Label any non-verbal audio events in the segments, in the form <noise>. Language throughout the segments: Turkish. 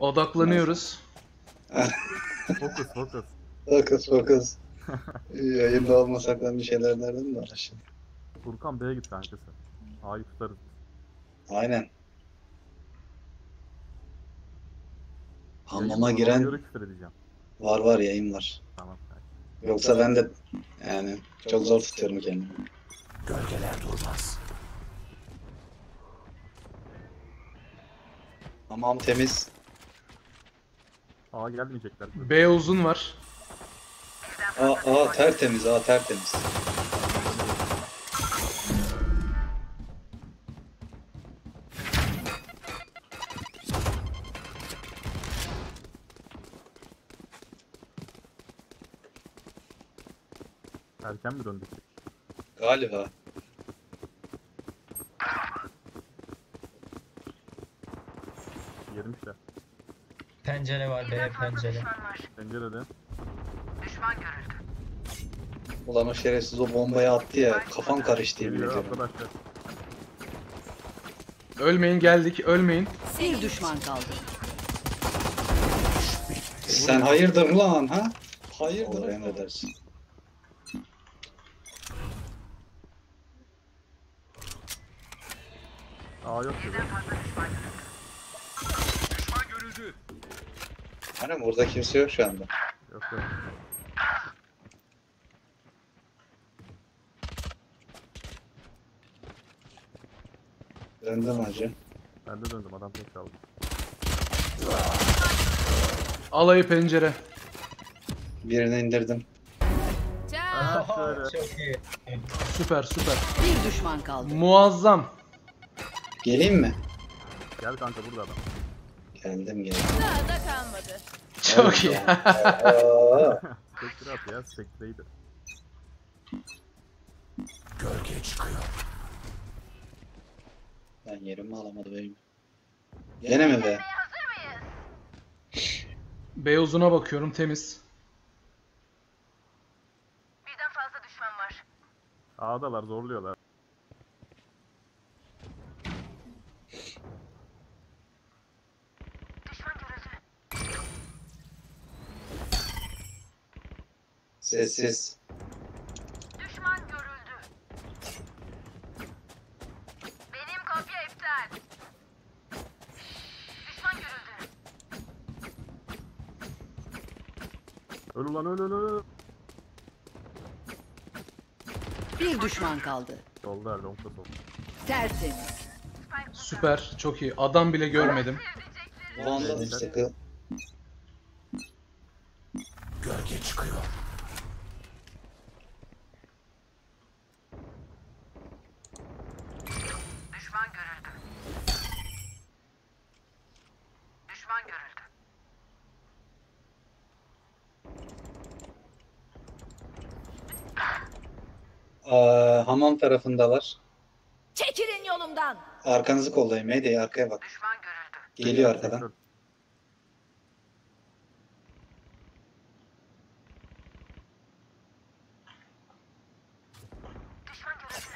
Odaklanıyoruz. Fokus fokus. Fokus fokus. <laughs> Yayında olmasaktan bir şeyler nereden de var şimdi. Furkan B'ye git kankası. A'yı tutarız. Aynen. Hamama giren var var yayın var. Tamam. kanka. Yoksa ben de yani çok zor tutuyorum kendimi. Hamam temiz. A gelmeyecekler. B uzun var. Aa, aa tertemiz, aa tertemiz. Erken mi döndük? Galiba. Pencere var B pencere. Pencerede. Ulan o şerefsiz o bombayı attı ya. Kafam karıştı yemin Geliyor ediyorum. arkadaşlar. Ölmeyin geldik ölmeyin. Bir düşman kaldı. Sen hayırdır lan ha? Hayırdır emredersin. A yok gibi. Hani burada kimse yok şu anda. Yok yok. Döndüm hacı. Ben de döndüm adam tek kaldı. Alayı pencere. Birini indirdim. Çok iyi. Süper süper. Bir düşman kaldı. Muazzam. Geleyim mi? Gel kanka burada adam. Geldim geldim. Daha da kalmadı. Çok iyi. Aa, Spectre at ya Spectre'ydi. ben yerimi alamadı benim. Gene mi be? B uzuna bakıyorum temiz. Birden fazla düşman var. A'dalar zorluyorlar. Düşman görüldü. Sessiz. Düşman görüldü. Benim kopya iptal. Düşman görüldü. Öl ulan öl öl öl. Bir düşman kaldı. Solda longda sol. Tertemiz. Süper. Çok iyi. Adam bile görmedim. Vandal istekı. Düşman görüldü. Düşman görüldü. Aa, hamam tarafındalar. Çekilin yolumdan. Arkanızı kollayın. Mayday arkaya bak. Düşman görüldü. Geliyor arkadan. Düşman görüldü.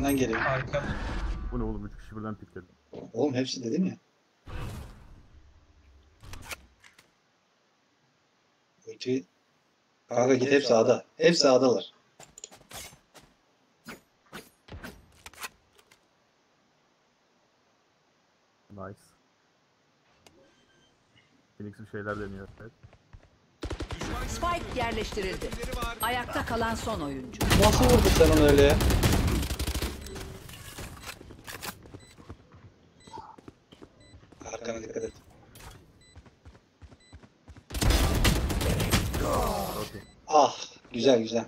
Arkamdan geliyor. Arka. Bu ne oğlum 3 kişi birden pikledi. Oğlum hepsi dedim ya. Ulti... Kanka git hepsi A'da. Hepsi A'dalar. Nice. Phoenix bir şeyler deniyor. Evet. Spike yerleştirildi. Ayakta kalan son oyuncu. Nasıl vurdun sen onu öyle ya? Arkana dikkat et. Ah güzel güzel.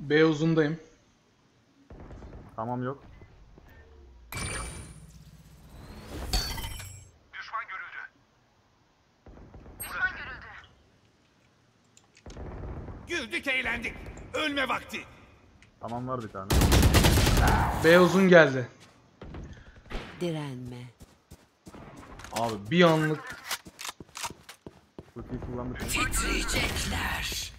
B uzundayım. Tamam yok. Düşman görüldü. Düşman görüldü. Güldük eğlendik. Ölme vakti. Tamam var bir tane. B uzun geldi. Direnme. Abi bir anlık. Kutuyu kullandık. Titriyecekler.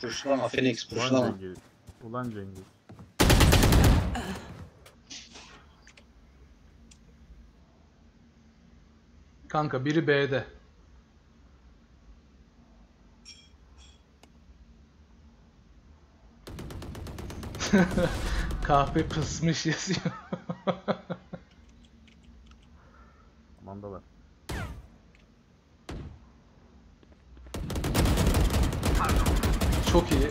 Puşlama Phoenix puşlama. Ulan Cengiz. Ulan Cengiz. Kanka biri B'de. <laughs> Kahve pısmış yazıyor. Amandalar. Çok iyi.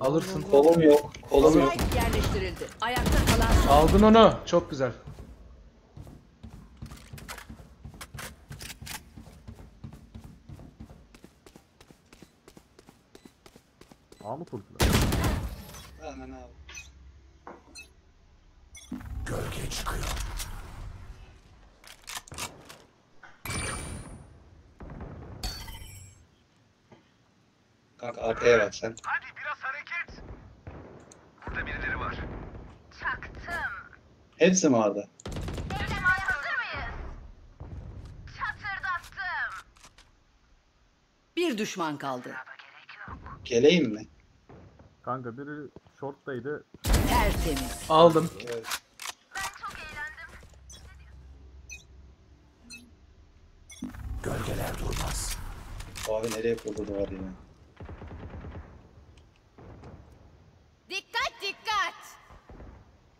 Alırsın. Kolum yok. Kolum yok. Spike yerleştirildi. Ayakta kalan son Aldın onu. Çok güzel. A mı kurtular? Aman abi. Kanka arkaya bak sen. Hadi biraz hareket. Burada birileri var. Çaktım. Hepsi mi orada? Bir düşman kaldı. Geleyim mi? Kanka biri short'taydı. Tertemiz. Aldım. Evet. Ben çok eğlendim. Abi nereye kurdu duvar yine? Dikkat dikkat.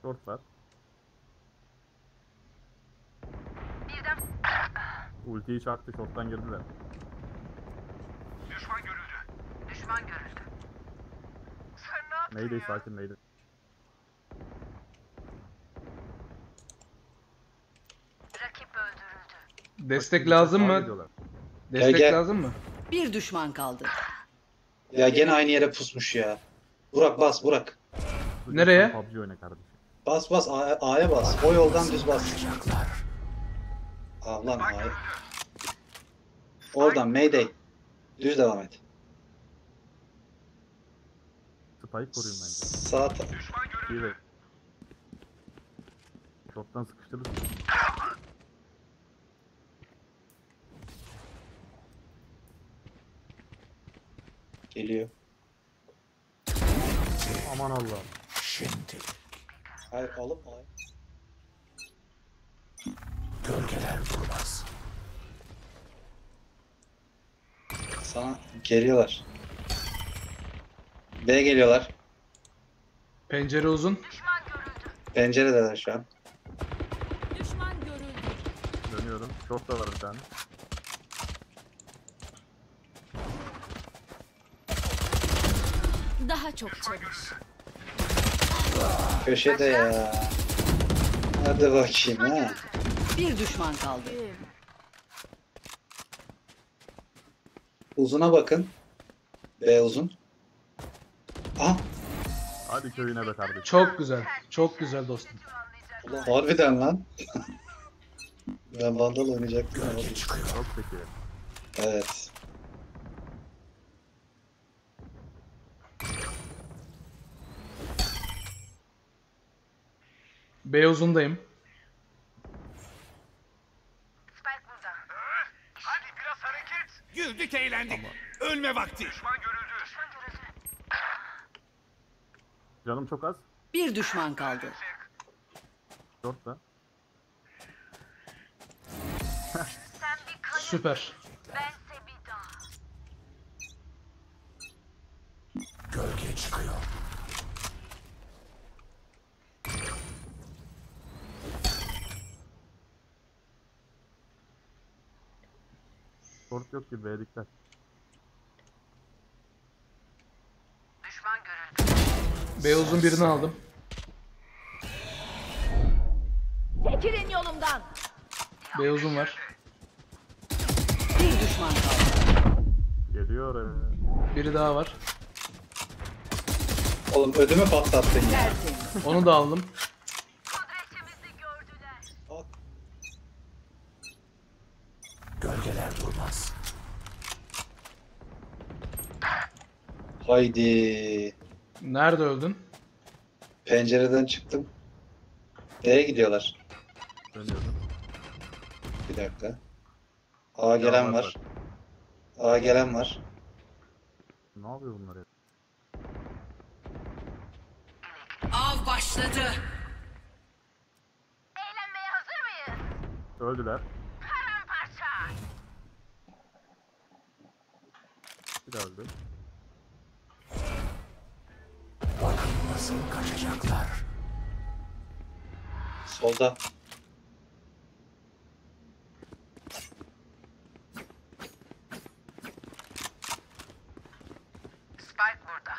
Short var. Birden Ultiyi çaktı short'tan girdiler. düşman görüldü. Düşman görüldü. Ya? sakin neydi? Rakip öldürüldü. Destek lazım mı? Destek Gel, gel. lazım mı? Bir düşman kaldı. Ya gene aynı yere pusmuş ya. Burak bas Burak. Nereye? sen PUBG oyna kardeşim. Bas bas A- A'ya bas. O yoldan düz bas. Lan A'ya. Oradan Mayday. Düz devam et. Spike koruyun bence. Sağ ta-. İyi de. Short'tan sıkıştırırız. geliyor. Aman Allah'ım. Hayır alıp A'ya. Sana geliyorlar. B geliyorlar. Pencere uzun. Düşman görüldü. Penceredeler şu an. Düşman görüldü. Dönüyorum. Short da var bir tane. Daha çok çalış. Köşede ya. Hadi bakayım ha. Bir düşman kaldı. Uzuna bakın. B uzun. Ah! Hadi köyüne be kardeşim. Çok güzel. Çok güzel dostum. Ulan harbiden lan. ben Vandal oynayacaktım. ama- Çok peki. Evet. B uzundayım. Spike burada. Hadi biraz hareket. Güldük eğlendik. Ölme vakti. Düşman görüldü. Düşman görüldü. Canım çok az. Bir düşman kaldı. Short da. Süper. Bir daha. Short yok ki B dikkat. Düşman görüldü. B uzun birini aldım. Çekilin yolumdan. B uzun var. Bir düşman kaldı. Geliyor. ee. Biri daha var. Oğlum ödümü patlattın ya. Onu da aldım. Kudretimizi gördüler. Haydi. Nerede öldün? Pencereden çıktım. B'ye gidiyorlar. Dönüyorum. Bir dakika. A gelen var. A gelen var. Ne yapıyor bunlar ya? Av başladı. Eğlenmeye hazır mıyız? Öldüler. Paramparça. Bir daha öldü. Solda. Spike burada.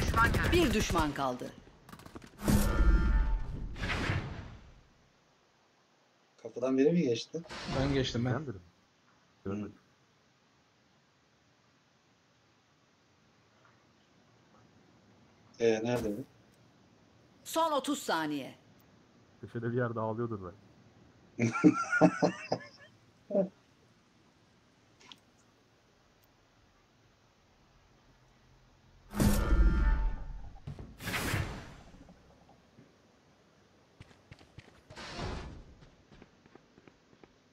Düşman görüldü. Bir düşman kaldı. Kapıdan biri mi geçti? Ben geçtim ben. Ben dedim. Görmedim. Ee nerede bu? Son 30 saniye. Köşede bir yerde ağlıyordur be.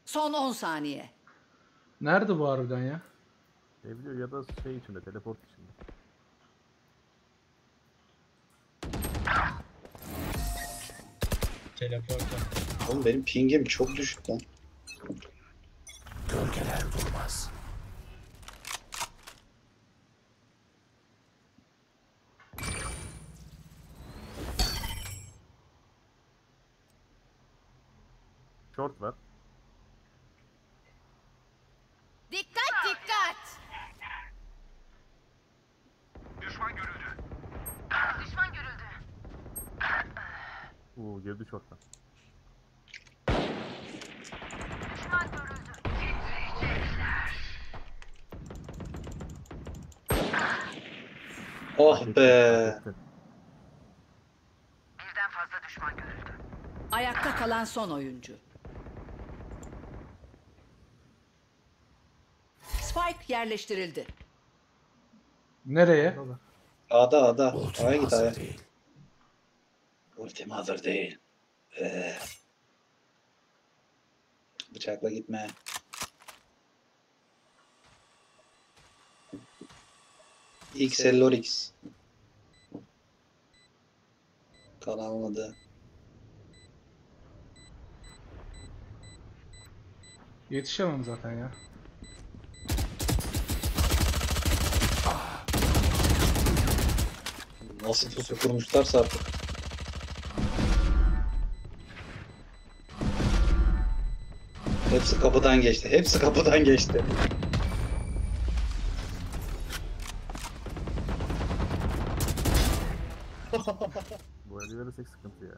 Son 10 saniye. Nerede bu harbiden ya? Ne biliyor ya da şey içinde, teleport içinde. Teleporta. Oğlum benim pingim çok düşük lan. Short var. Dikkat dikkat. Düşman görüldü. Düşman görüldü. Uuu girdi görüldü. Oh be. Birden fazla düşman görüldü. Ayakta kalan son oyuncu. Spike yerleştirildi. Nereye? A'da A'da. A'ya git A'ya. Ultim hazır değil. Ee. Bıçakla gitme. XL Lorix. Kan almadı. Yetişemem zaten ya. Nasıl pusu kurmuşlarsa artık. Hepsi kapıdan geçti. Hepsi kapıdan geçti. Bu eli verirsek sıkıntı ya.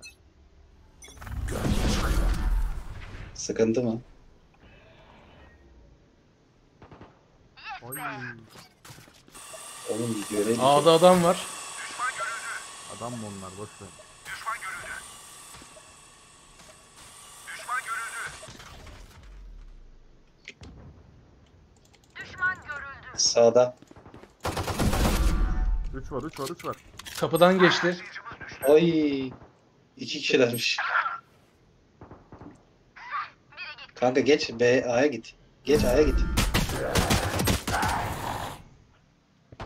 Sıkıntı mı? Oy. Oğlum bir görelim. A'da adam var. Adam mı onlar boş ver. Sağda. 3 var 3 var 3 var. Kapıdan geçti. Ay. iki kişilermiş. Kanka geç B A'ya git. Geç A'ya git.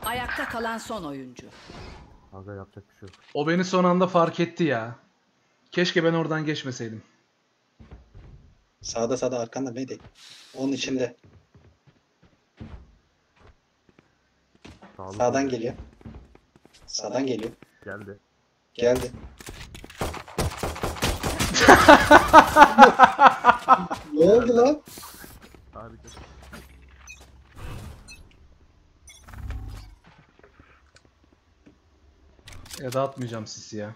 Ayakta kalan son oyuncu. Aga yapacak bir şey yok. O beni son anda fark etti ya. Keşke ben oradan geçmeseydim. Sağda sağda arkanda neydi? Onun içinde. Sağlık Sağdan olsun. geliyor. Sağdan geliyor. Geldi. Geldi. <laughs> ne oldu lan? Harika. Ya da atmayacağım sisi ya.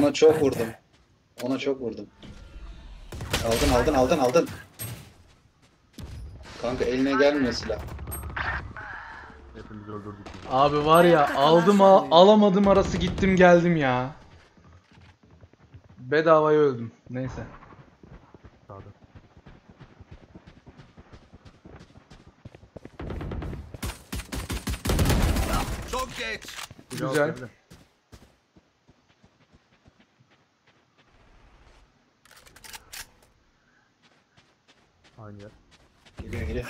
Ona çok vurdum. Ona çok vurdum. Aldın aldın aldın aldın. Kanka eline gelmiyor silah. Hepimizi öldürdük. Abi var ya aldım al- alamadım arası gittim geldim ya. Bedavaya öldüm. Neyse. Sağda. Çok geç. Güzel. Aynı yer. Geliyor geliyor.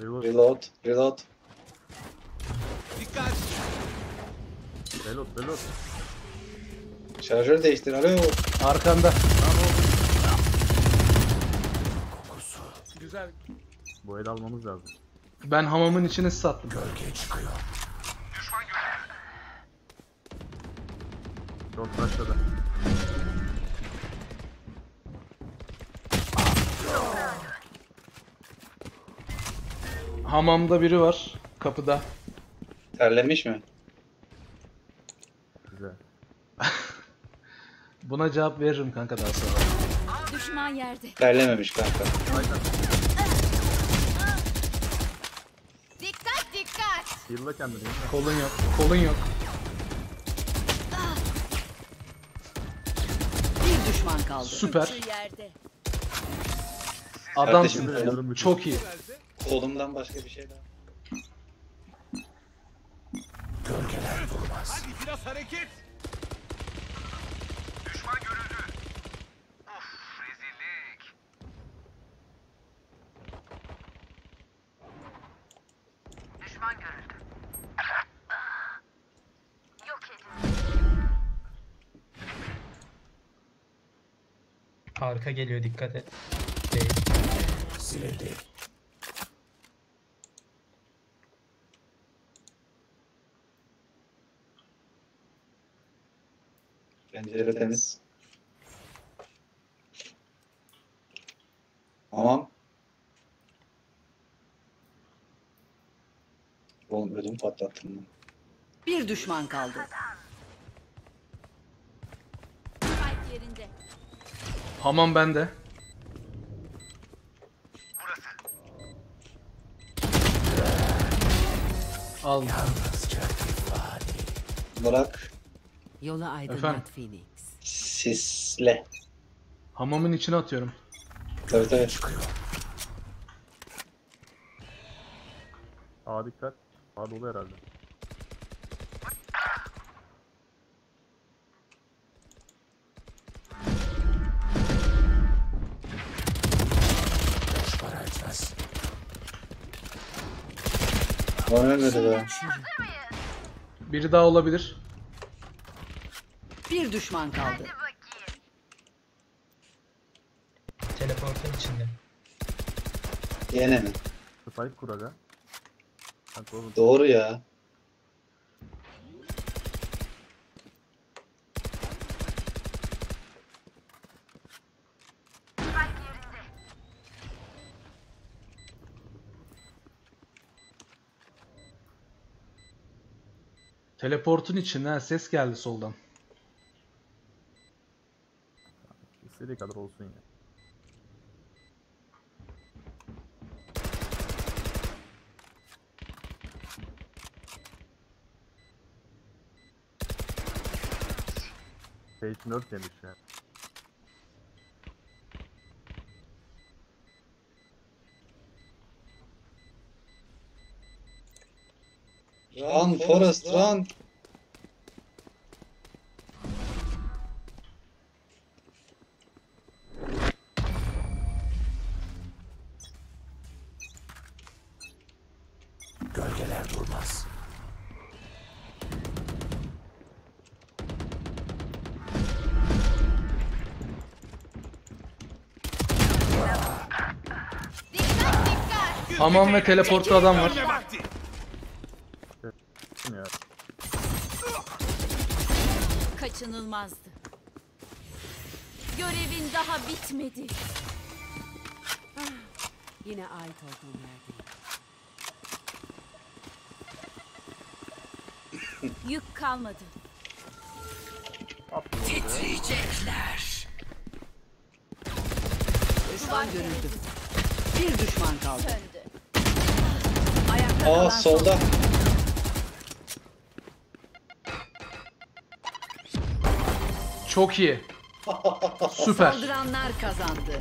Reload. Reload. Reload. Dikkat. Reload. Reload. Şarjör değiştir. Alo. Arkanda. Güzel. Bu el almamız lazım. Ben hamamın içine sattım. Düşman görüldü. Short başladı. Hamamda biri var. Kapıda. Terlemiş mi? Güzel. <laughs> Buna cevap veririm kanka daha sonra. Düşman yerde. Terlememiş kanka. Dikkat dikkat. Heal'la kendini. Kolun yok. Kolun yok. Bir düşman kaldı. Süper. yerde. Adamsın. Kardeşim, oğlum. Çok iyi. Kolumdan başka bir şey daha. Hadi biraz hareket. Düşman görüldü. Of rezillik. Düşman görüldü. Yok edin. Arka geliyor dikkat et. Değil. Pencere temiz. Tamam. Oğlum ödüm patlattım lan. Bir düşman kaldı. Spike yerinde. Hamam bende. Burası. Al. Bırak Yola aydınlat Efendim? Phoenix. sisle. Hamamın içine atıyorum. Tabii tabii. A dikkat. A dolu herhalde. Lan ölmedi be. Biri daha olabilir. Bir düşman kaldı. Teleportun içinde. Yine mi? Spike kur aga. Kanka oğlum. Doğru ya. Teleportun içine ses geldi soldan. İstediği kadar olsun ya. Page nerf demiş ya. Run Forest run. Hamam ve teleportta adam var. Kaçınılmazdı. Görevin daha bitmedi. Ah, Yine ait olduğum yerdeyim. Yük kalmadı. Düşman görüldü. Bir düşman kaldı. Söndü. Aa solda. Çok iyi. <laughs> Süper. Saldıranlar kazandı.